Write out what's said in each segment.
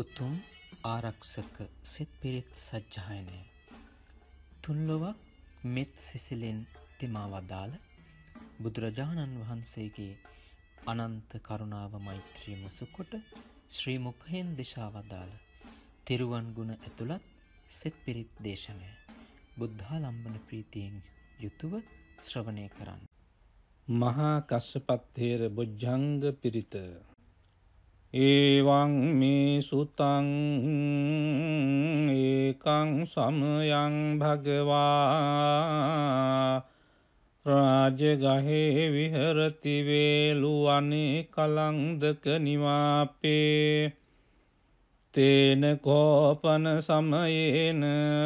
උතුම් ආරක්ෂක සිත් පිරිත් සජ්ජායනය තුන්ලොවක් මෙත් සිසිලෙන් තෙමා වදාළ බුදුරජාණන් වහන්සේගේ අනන්ත කරුණාව මෛත්‍රී මුසුකොට ශ්‍රී මුඛයෙන් දිශා වදාළ තෙරුවන් ගුණ ඇතුළත් සෙත් පිරිත් දේශනය බුද්ධාලම්බන ප්‍රීතියෙන් යුතුව ශ්‍රවණය කරන්න. මහා කස්සපත්තේර බොජ්ජංග පිරිත ඒවං මේ සුතං ඒකං සමයං භගවා රාජගහේ විහරතිවේලුවනේ කළංදක නිවාපේ තේන කෝපන සමයේන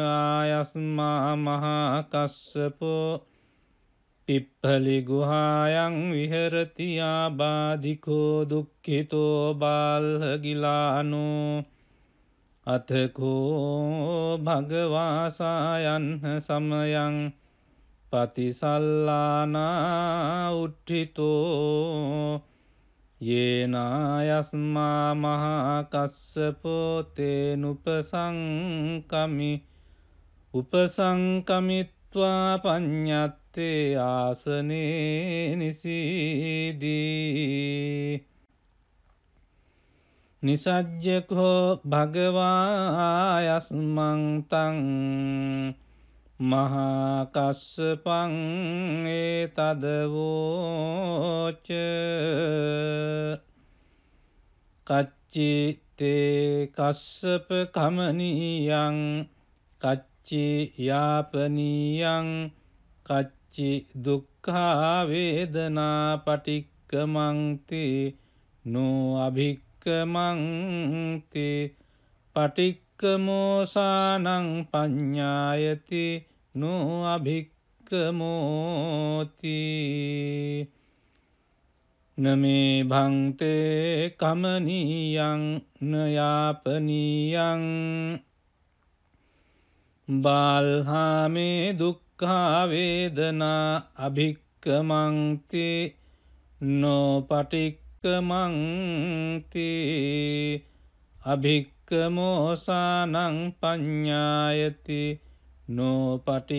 ආයස්මා මහාකස්සපෝ පිප්පලි ගුහායන් විහරතියා බාධිකෝ දුක්ඛිතෝ බාල්හගිලානු අතකෝ භගවාසායන්හ සමයන් පතිසල්ලානා උට්ඨිතෝ යේනායස්මා මහාකස්සපෝතේනුපසංකමි උපසංකමිත්වා පඤ්ඤත් තේ ආසනේ නිසීදී. නිසජ්ජකෝ භගවායස්මංතං මහාකස්සපං ඒ තදවෝච කච්චිතේ කස්සප කමනීයං කච්චි යාපනීයං කච්චි චි දුක්ඛාවේදනා පටික්කමංති නෝ අභික්කමංති පටික්කමෝසානං පඤ්ඤායති නෝ අභික්කමෝති නමේ භංතේ කමනීයං නයාපනීයං බාල්හාමේ දුක් දුක්ඛාවේදනා අභික්කමංති නොපටික්කමංති අභික්කමෝසානං පඤ්ඥායති නොපටික්කමෝති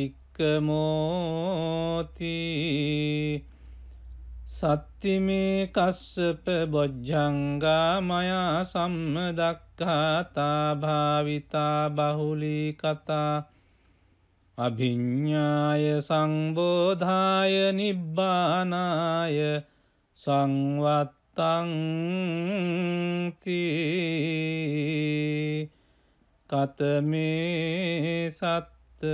සත්තිමේ කස්සප බොජ්ජංගා මයා සම්මදක්කාතා භාවිතා බහුලී කතා අභිඤ්ඥාය සංබෝධාය නිබ්බානාය සංවත්තංති කතමේ සත්ත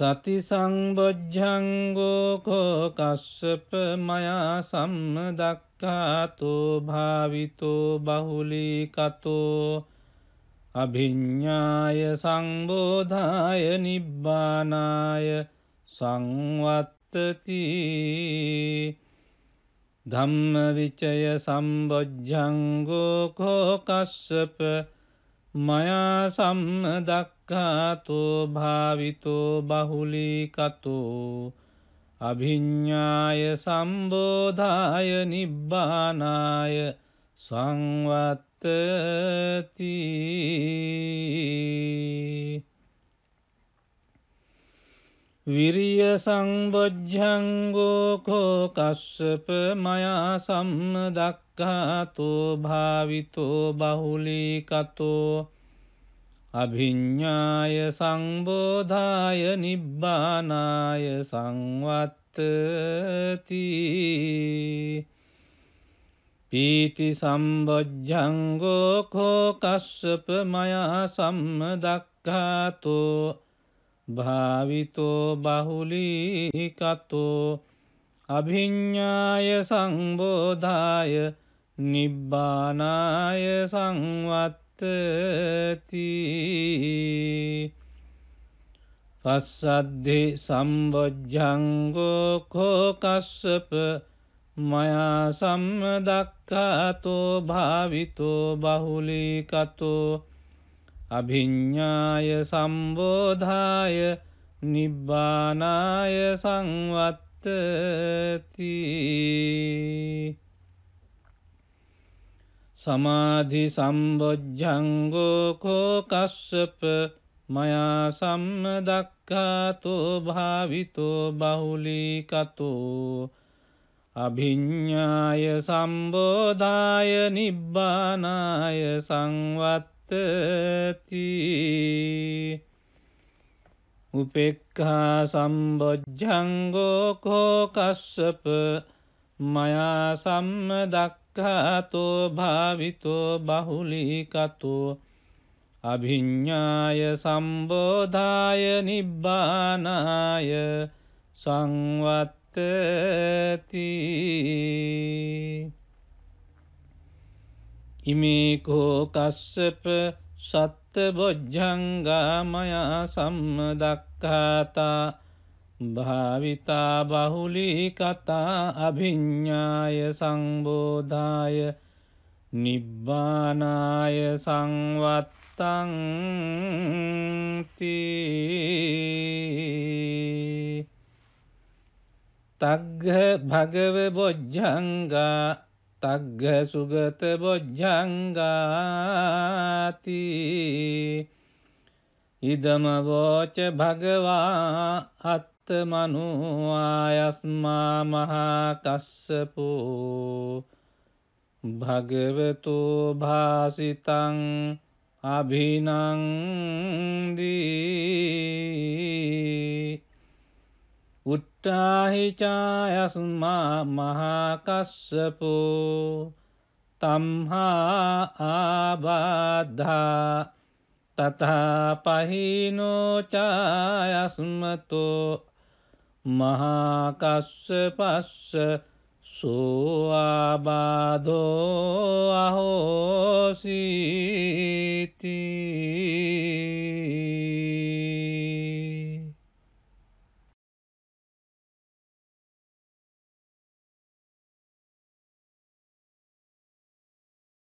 සති සංබොජ්ජංගෝකෝ කස්සප මයා සම්මදක්කාතෝ භාවිතෝ බහුලී කතෝ අභිඤ්ඥාය සංබෝධාය නිබ්බානාය සංවත්තති ධම්ම විචය සම්බොජ්ජංගෝකෝකස්සප මයා සම්මදක්කාතෝ භාවිතෝ බහුලිකතෝ අභිඤ්ඥාය සම්බෝධාය නිබ්බානාය සංවත් තති විරිය සංබොජ්ජංගෝකෝ කස්සප මයා සම්මදක්කාතෝ භාවිතෝ බහුලිකතෝ අභිඤ්ඥාය සංබෝධාය නිබ්බානාය සංවත්තතිී පීති සම්බොජ්ජංගෝකෝ කස්සප මයා සම්මදක්කාතෝ භාවිතෝ බහුලිකතෝ අභිඤ්ඥාය සංබෝධාය නිබ්බානාය සංවත්තති පස්සද්ධි සම්බොජ්ජංගෝකෝ කස්සප මයා සම්මදක්කාතෝ භාවිතෝ බහුලිකතෝ අභිඤ්ඥාය සම්බෝධාය නිබ්බානාය සංවත්තති සමාධි සම්බොජ්ජංගෝකෝ කස්සප මයා සම්මදක්කාතෝ භාවිතෝ බහුලිකතෝ අභිඤ්ඥාය සම්බෝධාය නිබ්බානාය සංවත්තති උපෙක්හා සම්බොජ්ජංගෝකෝකස්සප මයා සම්මදක්කාතෝ භාවිතෝ බහුලිකතෝ. අභිඤ්ඥාය සම්බෝධාය නිබ්බානාය සංවත්තති. ඉමේකෝ කස්සප සත්ත බොජ්ජංගාමයා සම්මදක්කාතා භාවිතා බහුලි කතා අභිඤ්ඥාය සංබෝධාය නිබ්බානාය සංවත් තංති තග්ග භගව බොජ්ජංගා තග්ග සුගත බොජ්ජංගාති ඉදමවෝච භගවා අත්තමනුවායස්මා මහාකස්සපෝ භගවතු භාසිතං අභිනන්දී උට්ටාහිචායස්මා මහාකස්සපෝ තම්හා ආබාද්ධා තතා පහිනෝචායස්මතෝ මහාකස්ස පස්ස සෝආබාධෝ අහෝසීති